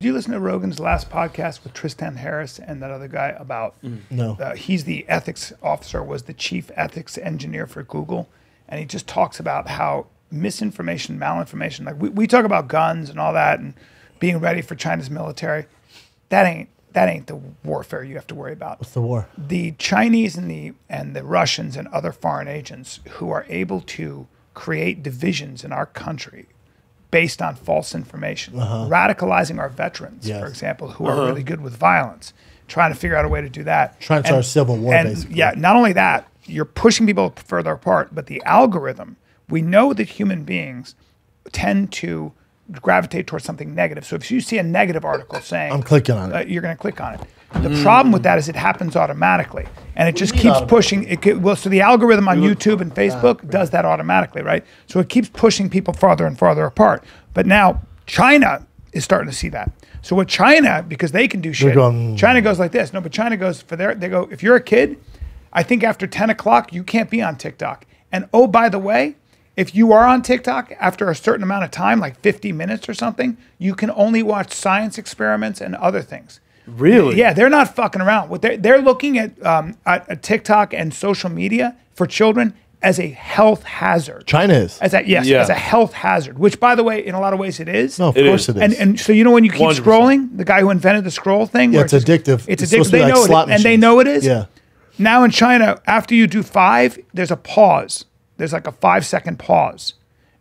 Did you listen to Rogan's last podcast with Tristan Harris and that other guy about? No. Uh, he's the ethics officer, was the chief ethics engineer for Google, and he just talks about how misinformation, malinformation, like we, we talk about guns and all that, and being ready for China's military. That ain't that ain't the warfare you have to worry about What's the war? the Chinese and the and the Russians and other foreign agents who are able to create divisions in our country based on false information, radicalizing our veterans, Yes. for example, who are really good with violence, trying to figure out a way to do that. Trying to start a civil war, and, basically. Yeah, not only that, you're pushing people further apart, but the algorithm. We know that human beings tend to gravitate towards something negative. So if you see a negative article saying, I'm clicking on it. uh, you're going to click on it. The problem with that is it happens automatically, and it just keeps automatically? pushing. It ke- well, so the algorithm on YouTube and Facebook does that automatically, right? So it keeps pushing people farther and farther apart. But now China is starting to see that. So what China, because they can do shit, going- China goes mm. like this. No, but China goes for their. They go if you're a kid, I think after 10 o'clock you can't be on TikTok. And oh, by the way, if you are on TikTok after a certain amount of time, like 50 minutes or something, you can only watch science experiments and other things. Really? Yeah, they're not fucking around. What they're they're looking at, um, at, at TikTok and social media for children as a health hazard. China is. As a yes, Yeah. as a health hazard. Which, by the way, in a lot of ways, it is. no, of It course is. it is. And and so you know when you keep 100%. scrolling, the guy who invented the scroll thing. Yeah, where it's just- addictive. It's It's addictive. supposed to They like know it, slot and they machines. know it is. Yeah. Now in China, after you do five, there's a pause. There's like a five second pause,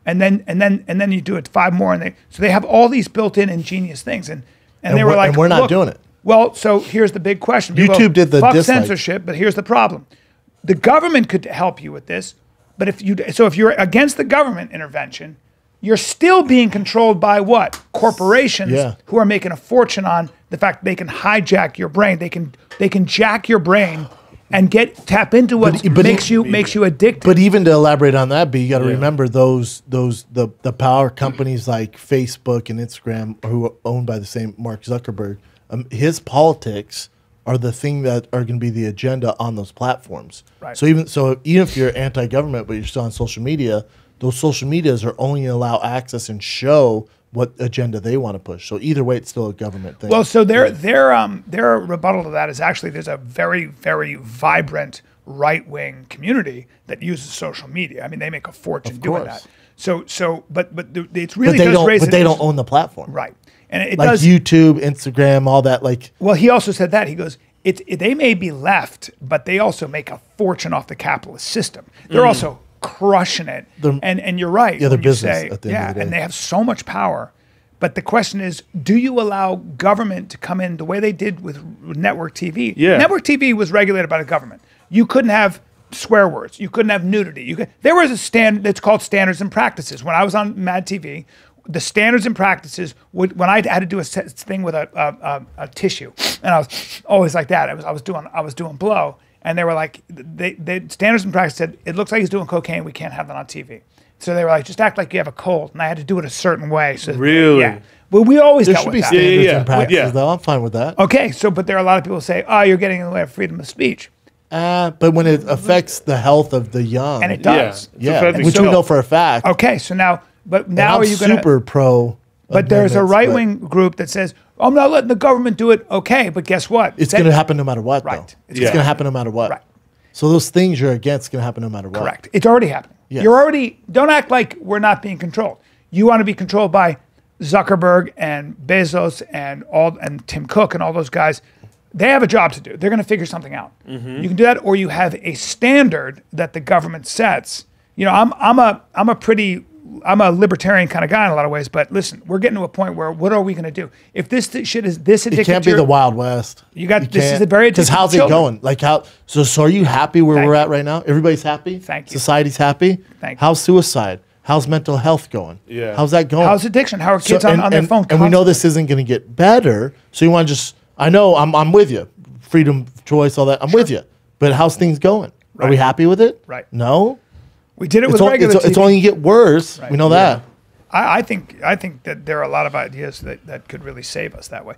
and then and then and then you do it five more, and they so they have all these built-in ingenious things, and and, And they were we're- like, and we're not "Look," doing it. Well, so here's the big question. People YouTube did the fuck dislike. censorship, but here's the problem: the government could help you with this, but if you so if you're against the government intervention, you're still being controlled by what corporations Yeah. who are making a fortune on the fact they can hijack your brain. They can they can jack your brain and get tap into what But- but makes it- you makes you addicted. But even to elaborate on that, B, you got to remember those those the the power companies like Facebook and Instagram, who are owned by the same Mark Zuckerberg. Um, his politics are the thing that are going to be the agenda on those platforms. Right. So even so, even if you're anti-government but you're still on social media, those social medias are only going to allow access and show what agenda they want to push. So either way, it's still a government thing. Well, so their their um their rebuttal to that is actually there's a very very vibrant right wing community that uses social media. I mean, they make a fortune doing that. So so but but the, it's really but they does don't. raise But they don't own the platform. right, and it Like does. YouTube, Instagram, all that. Like well, he also said that he goes. It, it, they may be left, but they also make a fortune off the capitalist system. They're also crushing it. Mm. They're- and and you're right. Yeah, they're business say- at the end of yeah, the day. and they have so much power. But the question is, do you allow government to come in the way they did with network TV? Yeah. Network TV was regulated by the government. You couldn't have swear words. You couldn't have nudity. You could, there was a stand that's called standards and practices. When I was on Mad TV, the standards and practices would, when I had to do a se- thing with a, a, a, a tissue, and I was always like that. I was I was doing I was doing blow, and they were like, they, they standards and practices said it looks like he's doing cocaine. We can't have that on TV. So they were like, just act like you have a cold, and I had to do it a certain way. So Really? yeah. Well, we always there dealt should with be that. standards yeah, and practices, yeah. though. I'm fine with that. Okay, so but there are a lot of people who say, oh, you're getting in the way of freedom of speech, Uh, but when it affects the health of the young, and it does. It's yeah, affecting which we know for a fact. Okay, so now, but now I'm are you going to? super pro? But there's a right wing group that says, I'm not letting the government do it. Okay, but guess what? It's going to happen no matter what, Right. though. It's It's, gonna going to happen no matter what. Right. So those things you're against going to happen no matter what. Correct. It's already happening. Yes. You're already, don't act like we're not being controlled. You want to be controlled by Zuckerberg and Bezos and all and Tim Cook and all those guys. They have a job to do. They're going to figure something out. Mm-hmm. You can do that, or you have a standard that the government sets. You know, I'm I'm a I'm a pretty I'm a libertarian kind of guy in a lot of ways, but listen, we're getting to a point where what are we going to do if this th- shit is this addictive? It can't to be your- the Wild West. You got- this is can't- a very because addictive how's it children. going? Like how? So, so are you happy where Thank we're you. at right now? Everybody's happy. Thank you. Society's happy. Thank you. How's suicide? How's mental health going? Yeah. How's that going? How's addiction? How are kids on, and, on their and- phone? And we know this isn't going to get better. So you want to just? I know I'm I'm with you. Freedom, of choice, all that. I'm with you. But how's things going? Are we happy with it? Right. No. We did it It's, with only, regular it's, it's only get worse. We know that. I, I think I think that there are a lot of ideas that, that could really save us that way.